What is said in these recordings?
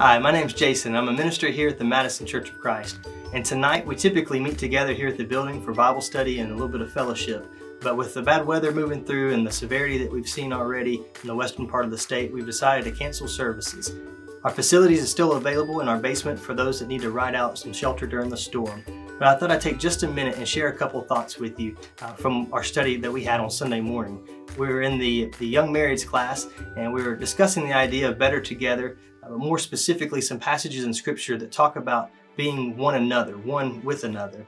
Hi, my name is Jason. I'm a minister here at the Madison Church of Christ. And tonight we typically meet together here at the building for Bible study and a little bit of fellowship. But with the bad weather moving through and the severity that we've seen already in the western part of the state, we've decided to cancel services. Our facilities is still available in our basement for those that need to ride out some shelter during the storm. But I thought I'd take just a minute and share a couple thoughts with you uh, from our study that we had on Sunday morning. We were in the, the Young Marrieds class and we were discussing the idea of better together, uh, more specifically some passages in Scripture that talk about being one another, one with another.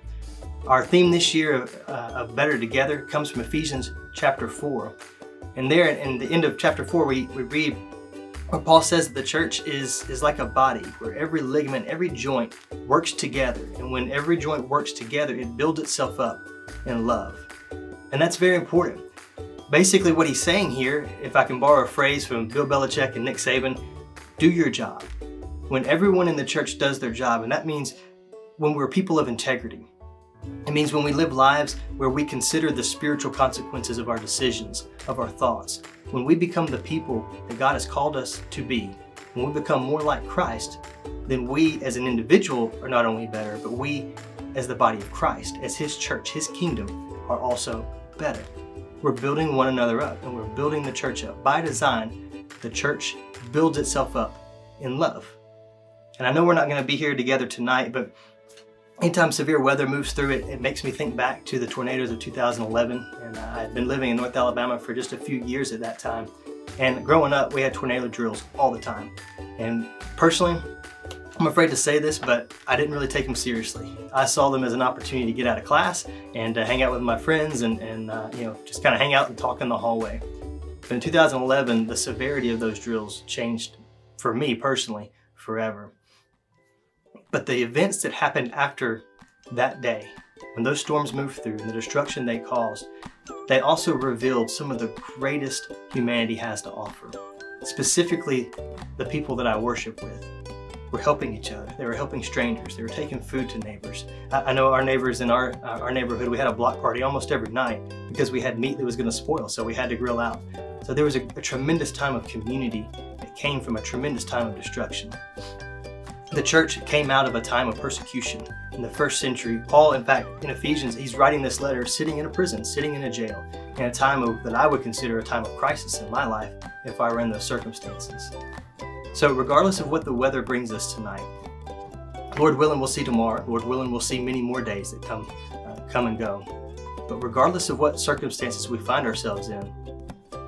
Our theme this year of, uh, of Better Together comes from Ephesians chapter 4. And there in the end of chapter 4, we, we read Paul says the church is, is like a body where every ligament, every joint works together. And when every joint works together, it builds itself up in love. And that's very important. Basically, what he's saying here, if I can borrow a phrase from Bill Belichick and Nick Saban, do your job. When everyone in the church does their job, and that means when we're people of integrity, it means when we live lives where we consider the spiritual consequences of our decisions, of our thoughts, when we become the people that God has called us to be, when we become more like Christ, then we as an individual are not only better, but we as the body of Christ, as His church, His kingdom, are also better. We're building one another up and we're building the church up. By design, the church builds itself up in love. And I know we're not going to be here together tonight, but Anytime severe weather moves through it, it makes me think back to the tornadoes of 2011. And I had been living in North Alabama for just a few years at that time. And growing up, we had tornado drills all the time. And personally, I'm afraid to say this, but I didn't really take them seriously. I saw them as an opportunity to get out of class and hang out with my friends and, and uh, you know, just kind of hang out and talk in the hallway. But in 2011, the severity of those drills changed for me personally forever. But the events that happened after that day, when those storms moved through and the destruction they caused, they also revealed some of the greatest humanity has to offer. Specifically, the people that I worship with were helping each other. They were helping strangers. They were taking food to neighbors. I, I know our neighbors in our uh, our neighborhood. We had a block party almost every night because we had meat that was going to spoil, so we had to grill out. So there was a, a tremendous time of community that came from a tremendous time of destruction. The church came out of a time of persecution in the first century. Paul, in fact, in Ephesians, he's writing this letter sitting in a prison, sitting in a jail, in a time of, that I would consider a time of crisis in my life if I were in those circumstances. So, regardless of what the weather brings us tonight, Lord willing, we'll see tomorrow. Lord willing, we'll see many more days that come, uh, come and go. But regardless of what circumstances we find ourselves in,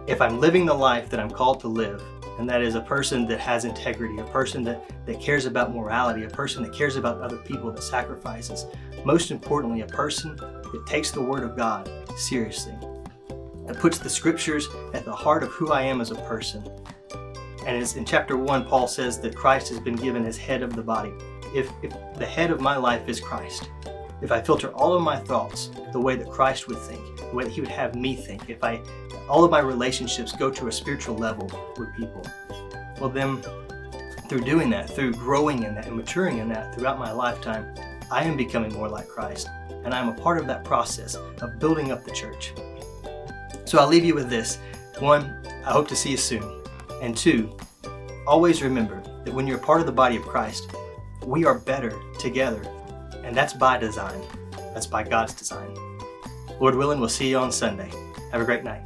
if I'm living the life that I'm called to live, and that is a person that has integrity, a person that, that cares about morality, a person that cares about other people, that sacrifices. Most importantly, a person that takes the Word of God seriously, that puts the Scriptures at the heart of who I am as a person. And in chapter 1, Paul says that Christ has been given as head of the body. If, if the head of my life is Christ, if I filter all of my thoughts the way that Christ would think, the way that He would have me think, if I all of my relationships go to a spiritual level with people, well then through doing that, through growing in that and maturing in that throughout my lifetime, I am becoming more like Christ. And I'm a part of that process of building up the church. So I'll leave you with this. One, I hope to see you soon. And two, always remember that when you're part of the body of Christ, we are better together. And that's by design. That's by God's design. Lord willing, we'll see you on Sunday. Have a great night.